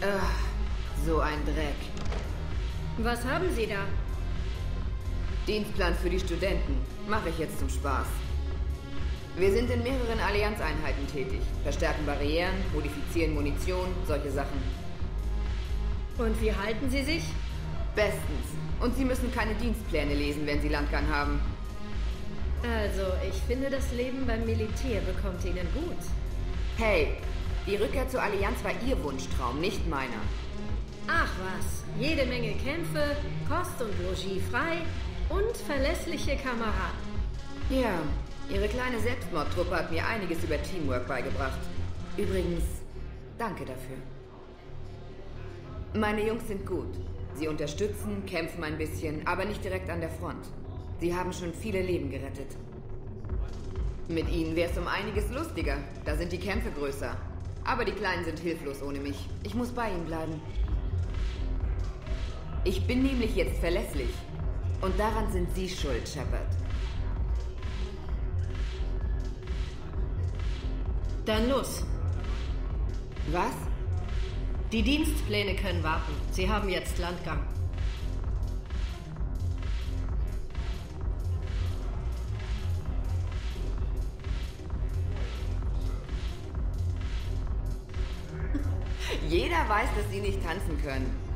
Ach, so ein Dreck. Was haben Sie da? Dienstplan für die Studenten. Mache ich jetzt zum Spaß. Wir sind in mehreren Allianzeinheiten tätig. Verstärken Barrieren, modifizieren Munition, solche Sachen. Und wie halten Sie sich? Bestens. Und Sie müssen keine Dienstpläne lesen, wenn Sie Landgang haben. Also, ich finde, das Leben beim Militär bekommt Ihnen gut. Hey, die Rückkehr zur Allianz war Ihr Wunschtraum, nicht meiner. Ach was, jede Menge Kämpfe, Kost und Logis frei und verlässliche Kameraden. Ja, Ihre kleine Selbstmordtruppe hat mir einiges über Teamwork beigebracht. Übrigens, danke dafür. Meine Jungs sind gut. Sie unterstützen, kämpfen ein bisschen, aber nicht direkt an der Front. Sie haben schon viele Leben gerettet. Mit ihnen wäre es um einiges lustiger. Da sind die Kämpfe größer. Aber die Kleinen sind hilflos ohne mich. Ich muss bei ihnen bleiben. Ich bin nämlich jetzt verlässlich. Und daran sind Sie schuld, Shepard. Dann los. Was? Die Dienstpläne können warten. Sie haben jetzt Landgang. Jeder weiß, dass Sie nicht tanzen können.